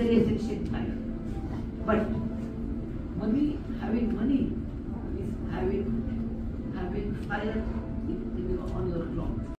seriousness in life. But money, having money is having having fire on your clock.